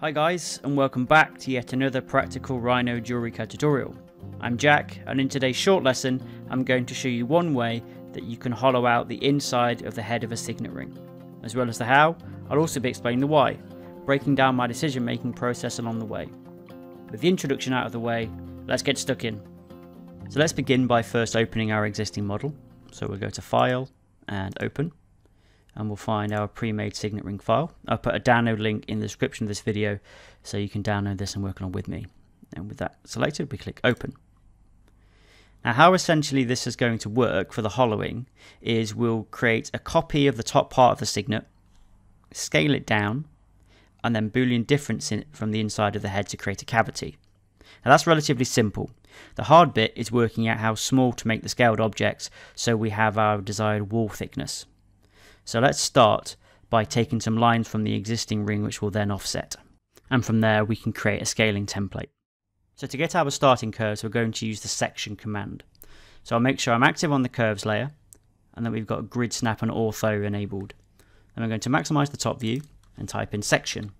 Hi guys and welcome back to yet another practical Rhino jewelry tutorial. I'm Jack and in today's short lesson I'm going to show you one way that you can hollow out the inside of the head of a signet ring. As well as the how, I'll also be explaining the why, breaking down my decision making process along the way. With the introduction out of the way, let's get stuck in. So let's begin by first opening our existing model. So we'll go to File and Open and we'll find our pre-made signet ring file. I'll put a download link in the description of this video so you can download this and work along with me. And with that selected, we click open. Now how essentially this is going to work for the hollowing is we'll create a copy of the top part of the signet, scale it down, and then boolean difference from the inside of the head to create a cavity. Now that's relatively simple. The hard bit is working out how small to make the scaled objects so we have our desired wall thickness. So let's start by taking some lines from the existing ring which will then offset. And from there we can create a scaling template. So to get our starting curves, we're going to use the section command. So I'll make sure I'm active on the curves layer, and then we've got grid snap and ortho enabled. And I'm going to maximize the top view and type in section.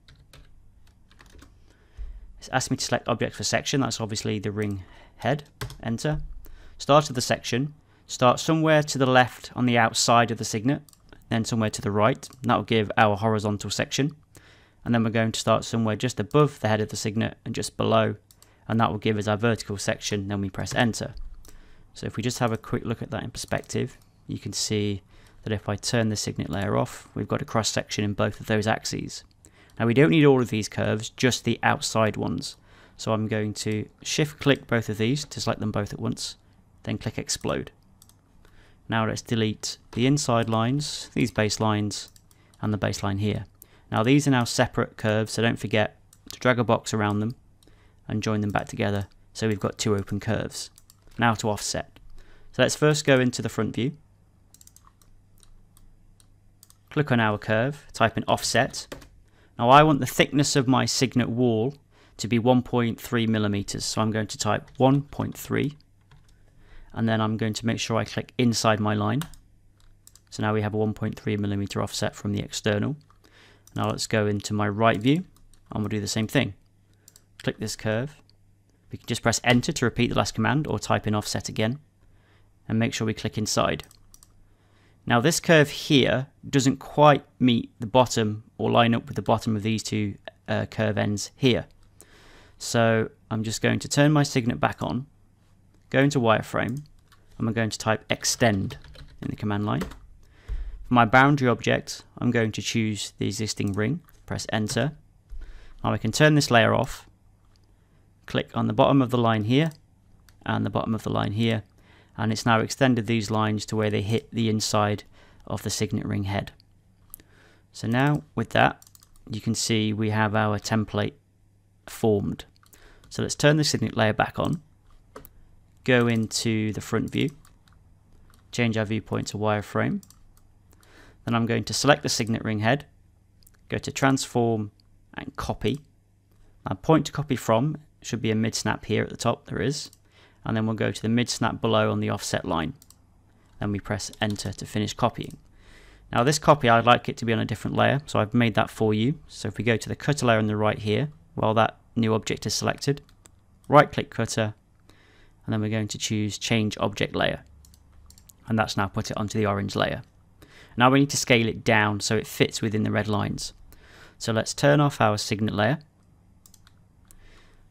It's asked me to select object for section, that's obviously the ring head, enter. Start of the section, start somewhere to the left on the outside of the signet, then somewhere to the right, that will give our horizontal section. And then we're going to start somewhere just above the head of the signet and just below. And that will give us our vertical section. Then we press enter. So if we just have a quick look at that in perspective you can see that if I turn the signet layer off we've got a cross section in both of those axes. Now we don't need all of these curves just the outside ones. So I'm going to shift click both of these to select them both at once then click explode now let's delete the inside lines these base lines and the baseline here now these are now separate curves so don't forget to drag a box around them and join them back together so we've got two open curves. Now to offset. So let's first go into the front view. Click on our curve, type in offset. Now I want the thickness of my signet wall to be 1.3 millimeters. So I'm going to type 1.3 and then I'm going to make sure I click inside my line. So now we have a 1.3 millimeter offset from the external. Now let's go into my right view and we'll do the same thing click this curve. We can just press enter to repeat the last command or type in offset again and make sure we click inside. Now this curve here doesn't quite meet the bottom or line up with the bottom of these two uh, curve ends here. So I'm just going to turn my signet back on, go into wireframe, and I'm going to type extend in the command line. For my boundary object, I'm going to choose the existing ring, press enter. Now I can turn this layer off click on the bottom of the line here and the bottom of the line here and it's now extended these lines to where they hit the inside of the signet ring head. So now with that you can see we have our template formed. So let's turn the signet layer back on, go into the front view, change our viewpoint to wireframe, then I'm going to select the signet ring head, go to transform and copy. Now point to copy from should be a mid snap here at the top, there is. And then we'll go to the mid snap below on the offset line. Then we press enter to finish copying. Now this copy I'd like it to be on a different layer, so I've made that for you. So if we go to the cutter layer on the right here, while that new object is selected, right click cutter, and then we're going to choose change object layer. And that's now put it onto the orange layer. Now we need to scale it down so it fits within the red lines. So let's turn off our signet layer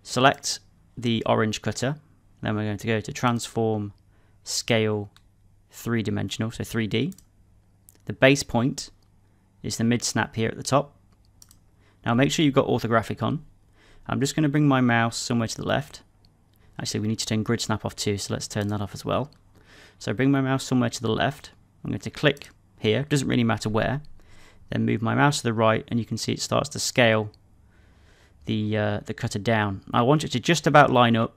Select the orange cutter, then we're going to go to transform, scale, three dimensional, so 3D. The base point is the mid snap here at the top. Now make sure you've got orthographic on. I'm just going to bring my mouse somewhere to the left. Actually, we need to turn grid snap off too, so let's turn that off as well. So bring my mouse somewhere to the left. I'm going to click here, doesn't really matter where. Then move my mouse to the right, and you can see it starts to scale the uh, the cutter down. I want it to just about line up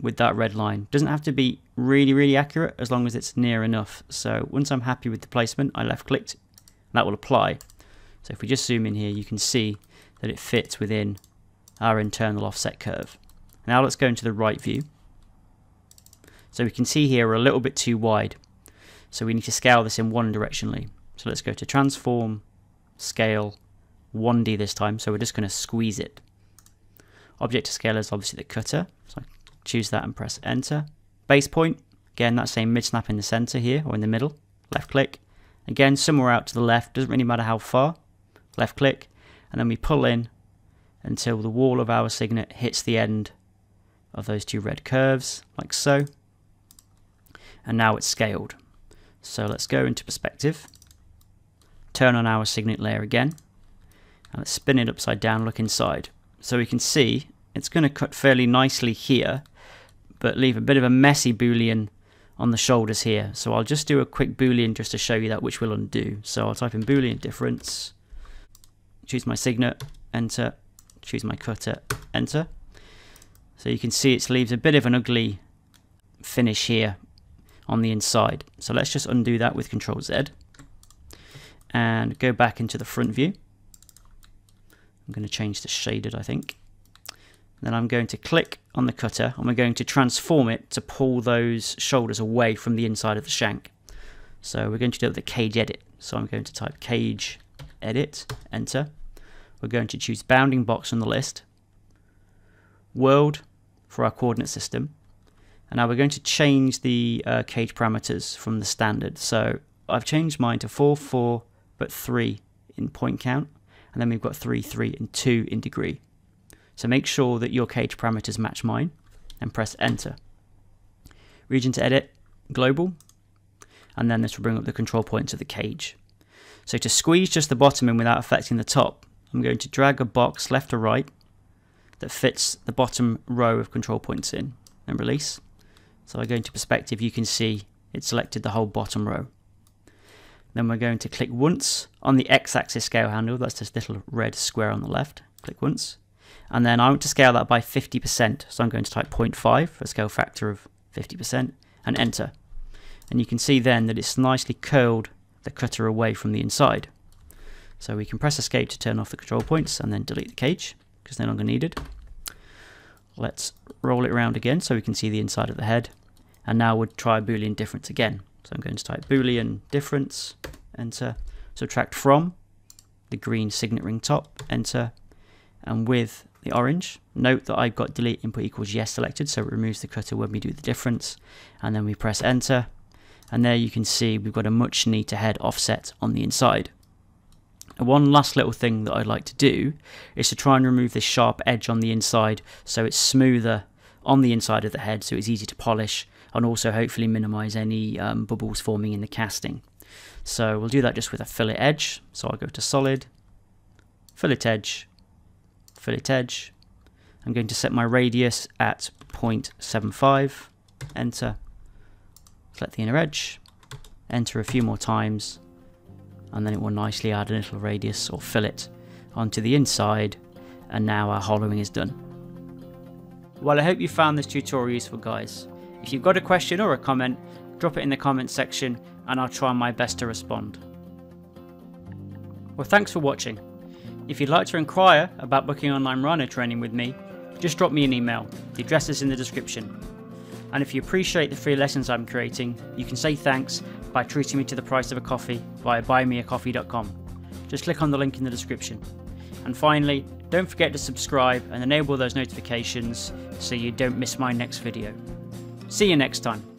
with that red line. Doesn't have to be really, really accurate as long as it's near enough. So once I'm happy with the placement, I left clicked, that will apply. So if we just zoom in here, you can see that it fits within our internal offset curve. Now let's go into the right view. So we can see here we're a little bit too wide. So we need to scale this in one directionally. So let's go to transform, scale, 1D this time, so we're just going to squeeze it. Object to scale is obviously the cutter, so I choose that and press enter. Base point, again that same mid snap in the center here, or in the middle, left click. Again, somewhere out to the left, doesn't really matter how far, left click, and then we pull in until the wall of our signet hits the end of those two red curves, like so. And now it's scaled. So let's go into perspective, turn on our signet layer again, and let's spin it upside down, look inside. So we can see it's going to cut fairly nicely here, but leave a bit of a messy boolean on the shoulders here. So I'll just do a quick boolean just to show you that which will undo. So I'll type in boolean difference, choose my signet, enter, choose my cutter, enter. So you can see it leaves a bit of an ugly finish here on the inside. So let's just undo that with Control Z and go back into the front view. I'm going to change to shaded, I think. Then I'm going to click on the cutter and we're going to transform it to pull those shoulders away from the inside of the shank. So we're going to do the cage edit. So I'm going to type cage edit, enter. We're going to choose bounding box on the list, world for our coordinate system. And now we're going to change the uh, cage parameters from the standard. So I've changed mine to 4, 4, but 3 in point count. And then we've got 3, 3, and 2 in degree. So make sure that your cage parameters match mine and press enter. Region to edit, global, and then this will bring up the control points of the cage. So to squeeze just the bottom in without affecting the top, I'm going to drag a box left or right that fits the bottom row of control points in and release. So I go into perspective, you can see it selected the whole bottom row. Then we're going to click once on the x-axis scale handle, that's this little red square on the left, click once. And then I want to scale that by 50%, so I'm going to type 0.5 for a scale factor of 50% and enter. And you can see then that it's nicely curled the cutter away from the inside. So we can press escape to turn off the control points and then delete the cage because they're not going to needed. Let's roll it around again so we can see the inside of the head. And now we'll try boolean difference again. So I'm going to type boolean difference, enter, subtract from the green signet ring top, enter, and with the orange, note that I've got delete input equals yes selected, so it removes the cutter when we do the difference, and then we press enter, and there you can see we've got a much neater head offset on the inside. One last little thing that I'd like to do is to try and remove this sharp edge on the inside so it's smoother on the inside of the head so it's easy to polish and also hopefully minimize any um, bubbles forming in the casting. So we'll do that just with a fillet edge. So I'll go to solid, fillet edge, fillet edge. I'm going to set my radius at 0.75, enter, select the inner edge, enter a few more times, and then it will nicely add a little radius or fillet onto the inside and now our hollowing is done. Well I hope you found this tutorial useful guys. If you've got a question or a comment, drop it in the comments section and I'll try my best to respond. Well thanks for watching. If you'd like to inquire about booking online Rhino training with me, just drop me an email. The address is in the description. And if you appreciate the free lessons I'm creating, you can say thanks by treating me to the price of a coffee via buymeacoffee.com. Just click on the link in the description. And finally, don't forget to subscribe and enable those notifications so you don't miss my next video. See you next time.